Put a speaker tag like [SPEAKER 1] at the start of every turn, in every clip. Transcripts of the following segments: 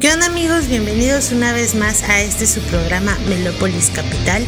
[SPEAKER 1] ¿Qué onda amigos? Bienvenidos una vez más a este su programa Melópolis Capital.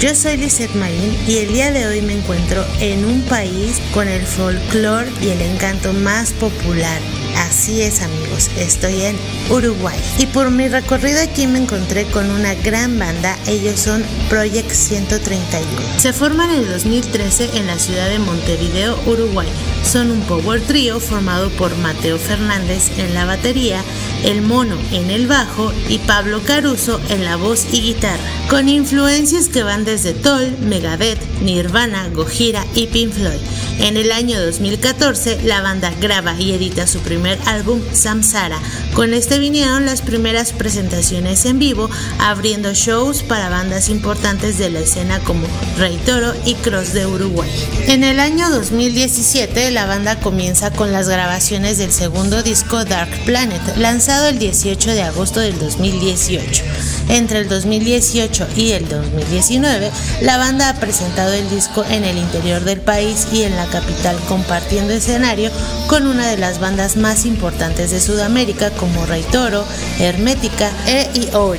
[SPEAKER 1] Yo soy Lisette Marín y el día de hoy me encuentro en un país con el folclore y el encanto más popular Así es amigos, estoy en Uruguay. Y por mi recorrido aquí me encontré con una gran banda, ellos son Project 131. Se forman en el 2013 en la ciudad de Montevideo, Uruguay. Son un power trio formado por Mateo Fernández en la batería, El Mono en el bajo y Pablo Caruso en la voz y guitarra, con influencias que van desde Toll, Megadeth, Nirvana, Gojira y Pink Floyd. En el año 2014 la banda graba y edita su primer álbum Samsara. Con este vinieron las primeras presentaciones en vivo, abriendo shows para bandas importantes de la escena como Rey Toro y Cross de Uruguay. En el año 2017 la banda comienza con las grabaciones del segundo disco Dark Planet, lanzado el 18 de agosto del 2018. Entre el 2018 y el 2019, la banda ha presentado el disco en el interior del país y en la capital compartiendo escenario con una de las bandas más importantes de Sudamérica como Rey Toro, Hermética e IORI.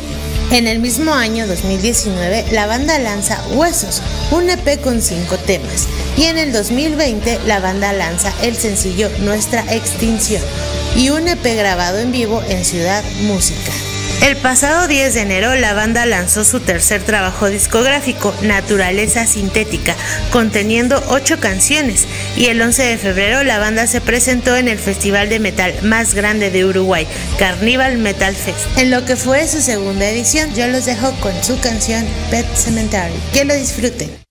[SPEAKER 1] En el mismo año 2019, la banda lanza Huesos, un EP con cinco temas, y en el 2020 la banda lanza el sencillo Nuestra Extinción y un EP grabado en vivo en Ciudad Música. El pasado 10 de enero la banda lanzó su tercer trabajo discográfico, Naturaleza Sintética, conteniendo ocho canciones, y el 11 de febrero la banda se presentó en el festival de metal más grande de Uruguay, Carnival Metal Fest. En lo que fue su segunda edición, yo los dejo con su canción Pet Cemetery. Que lo disfruten.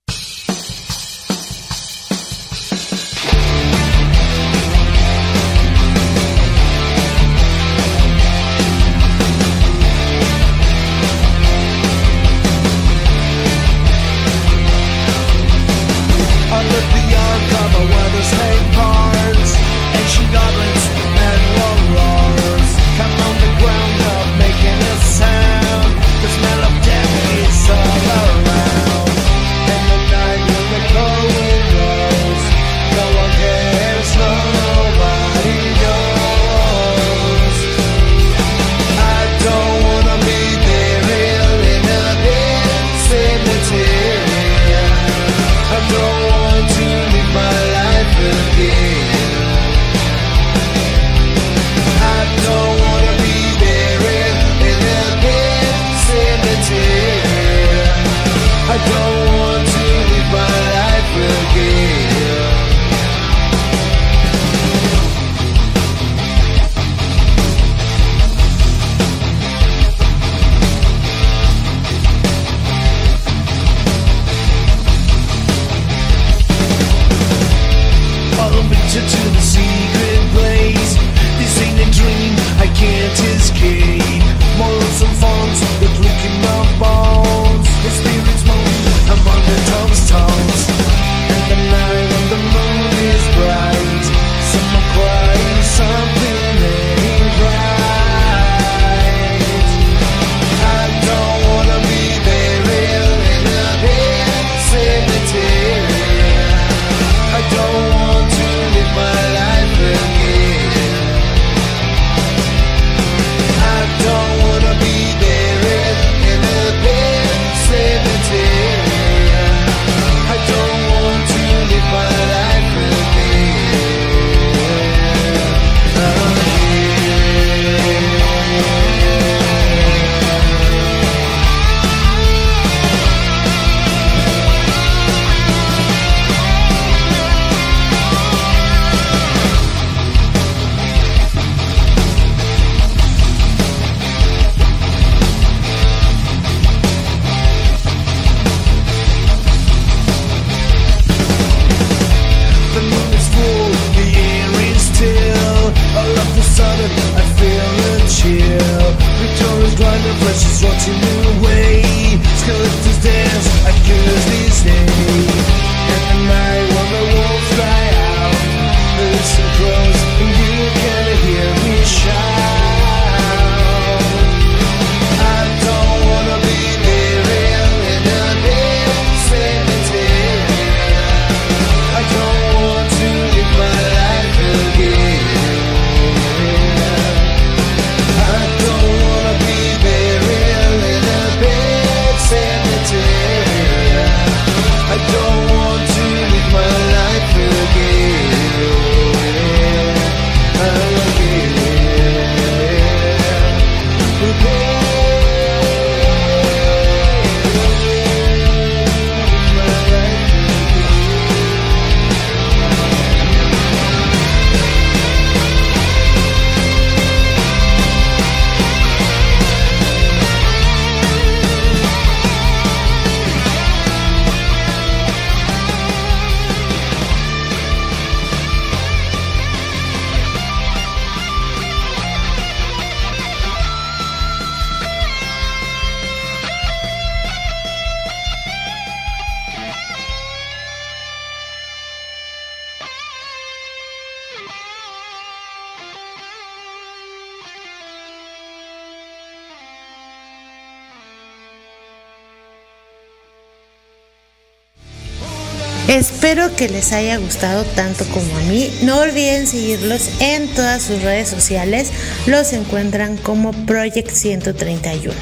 [SPEAKER 2] Espero que les haya gustado tanto como a mí. No olviden seguirlos en todas sus redes sociales. Los encuentran como Project 131.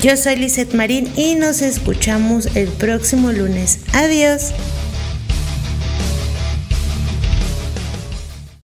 [SPEAKER 2] Yo soy Lizeth Marín y nos escuchamos el próximo lunes. Adiós.